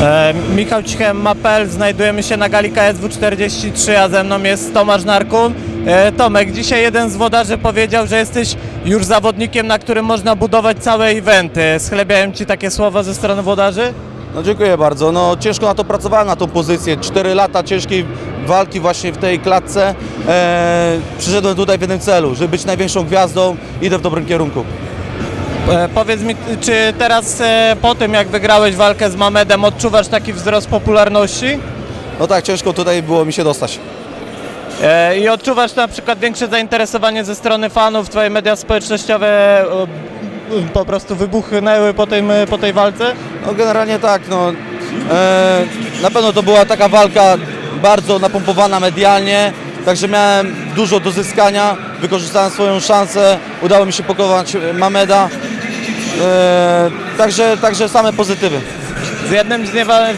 E, Michał Cichem, Mapel, znajdujemy się na gali KSW 43, a ze mną jest Tomasz Narkun. E, Tomek, dzisiaj jeden z wodarzy powiedział, że jesteś już zawodnikiem, na którym można budować całe eventy. Schlebiają Ci takie słowa ze strony wodarzy? No dziękuję bardzo. No ciężko na to pracowałem, na tą pozycję. Cztery lata ciężkiej walki właśnie w tej klatce. Eee, przyszedłem tutaj w jednym celu, żeby być największą gwiazdą. Idę w dobrym kierunku. E, Powiedz mi, czy teraz e, po tym jak wygrałeś walkę z Mamedem odczuwasz taki wzrost popularności? No tak, ciężko tutaj było mi się dostać. E, I odczuwasz na przykład większe zainteresowanie ze strony fanów, Twoje media społecznościowe e, e, po prostu wybuchnęły po, tym, po tej walce? No generalnie tak, no. Eee, na pewno to była taka walka bardzo napompowana medialnie. Także miałem dużo do zyskania, wykorzystałem swoją szansę, udało mi się pokonać Mameda. Eee, także, także same pozytywy. Z jednym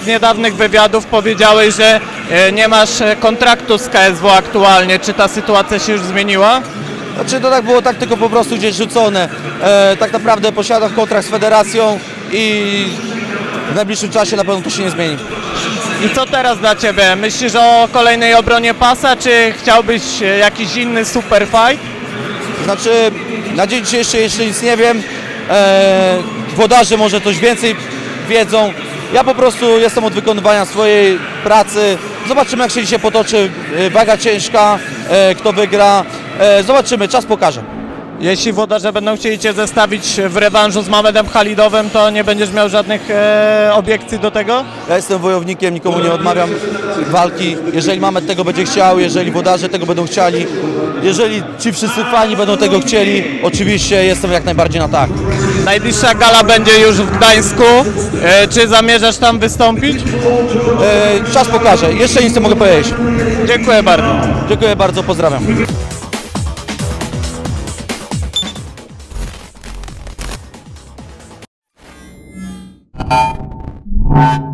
z niedawnych wywiadów powiedziałeś, że e, nie masz e, kontraktu z KSW aktualnie. Czy ta sytuacja się już zmieniła? Znaczy to tak było tak tylko po prostu gdzieś rzucone. E, tak naprawdę posiadam kontrakt z federacją i w najbliższym czasie na pewno to się nie zmieni. I co teraz dla Ciebie? Myślisz o kolejnej obronie pasa, czy chciałbyś e, jakiś inny super fight? Znaczy na dzień dzisiejszy jeszcze nic nie wiem. E, włodarze może coś więcej wiedzą. Ja po prostu jestem od wykonywania swojej pracy. Zobaczymy jak się dzisiaj potoczy e, waga ciężka, e, kto wygra. E, zobaczymy, czas pokaże. Jeśli włodarze będą chcieli Cię zestawić w rewanżu z Mamedem Halidowem, to nie będziesz miał żadnych e, obiekcji do tego? Ja jestem wojownikiem, nikomu nie odmawiam walki. Jeżeli Mamet tego będzie chciał, jeżeli włodarze tego będą chcieli, jeżeli ci wszyscy fani będą tego chcieli, oczywiście jestem jak najbardziej na tak. Najbliższa gala będzie już w Gdańsku. E, czy zamierzasz tam wystąpić? E, czas pokaże. Jeszcze nic nie mogę powiedzieć. Dziękuję bardzo. Dziękuję bardzo, pozdrawiam. Música